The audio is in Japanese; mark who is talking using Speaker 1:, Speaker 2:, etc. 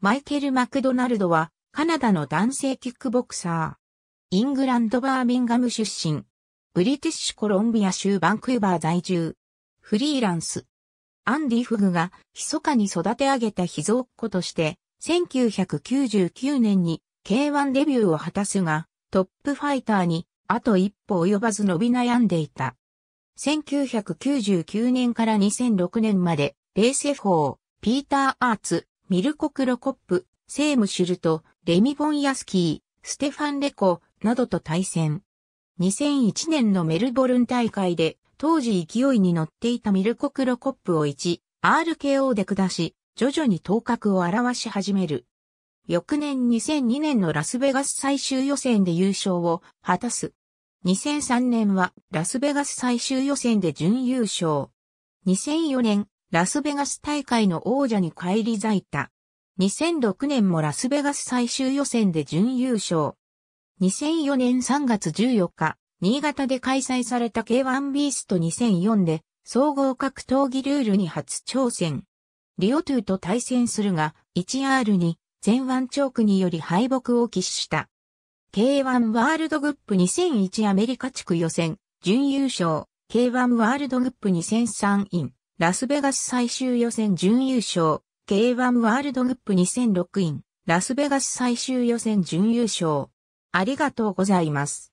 Speaker 1: マイケル・マクドナルドはカナダの男性キックボクサー。イングランドバーミンガム出身。ブリティッシュコロンビア州バンクーバー在住。フリーランス。アンディ・フグが密かに育て上げた秘蔵っ子として、1999年に K1 デビューを果たすが、トップファイターにあと一歩及ばず伸び悩んでいた。1999年から2006年まで、レーセフォー、ピーター・アーツ、ミルコ・クロコップ、セーム・シュルト、レミ・ボン・ヤスキー、ステファン・レコ、などと対戦。2001年のメルボルン大会で、当時勢いに乗っていたミルコ・クロコップを1、RKO で下し、徐々に頭角を現し始める。翌年2002年のラスベガス最終予選で優勝を果たす。2003年はラスベガス最終予選で準優勝。2004年ラスベガス大会の王者に返り咲いた。2006年もラスベガス最終予選で準優勝。2004年3月14日、新潟で開催された K1 ビースト2004で総合格闘技ルールに初挑戦。リオトゥと対戦するが 1R に前腕チョークにより敗北を喫した。K1 ワールドグップ2001アメリカ地区予選準優勝 K1 ワールドグップ2003インラスベガス最終予選準優勝、K1 ワールドグップ2006イン、ラスベガス最終予選準優勝。ありがとうございます。